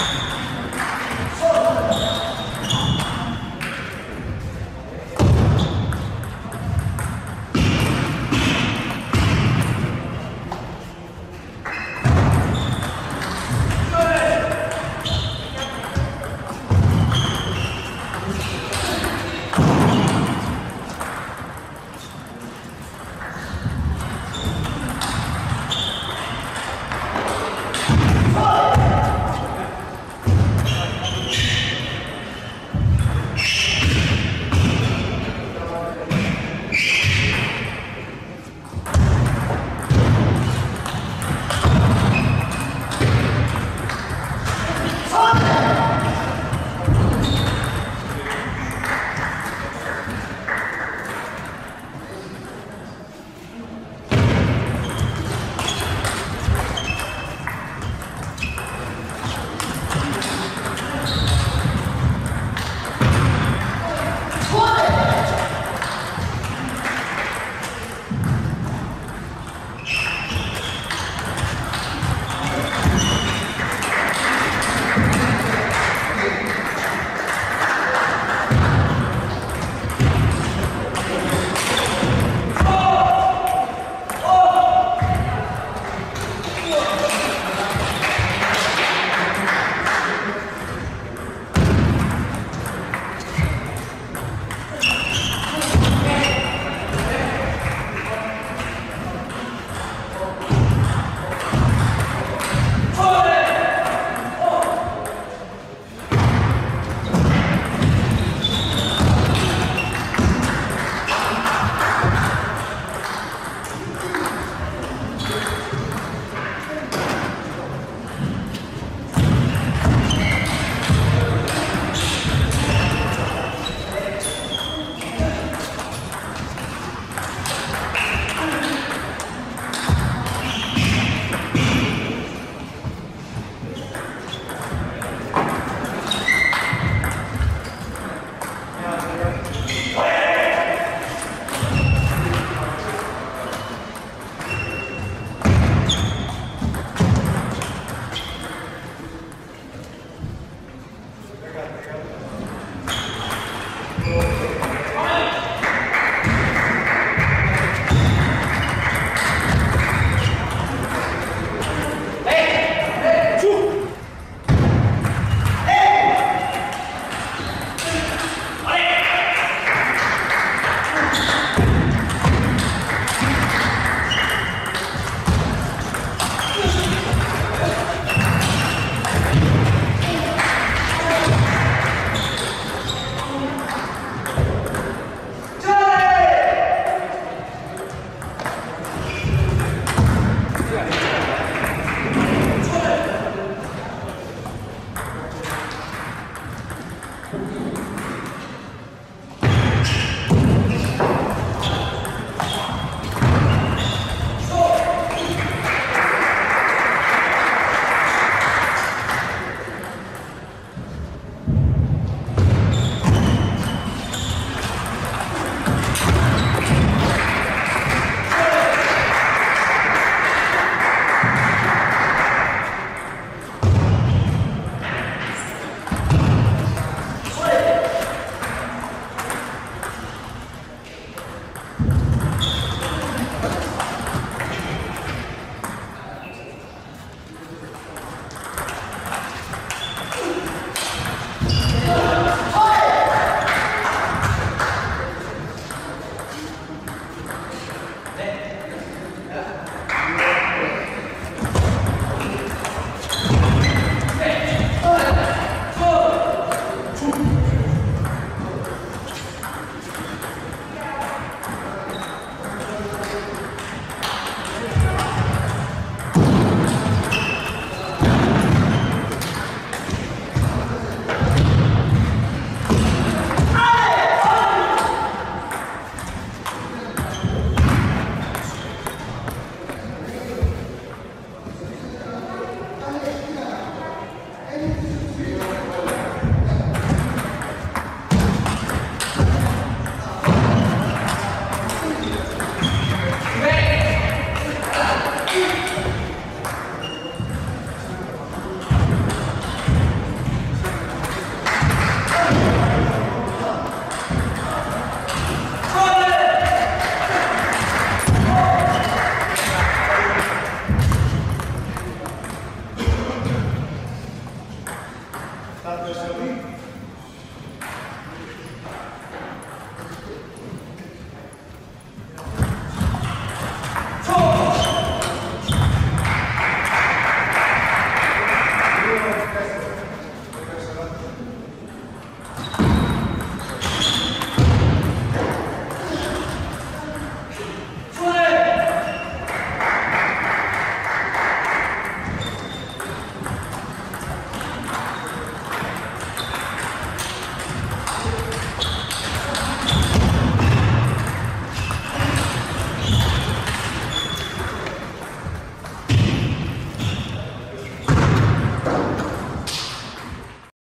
you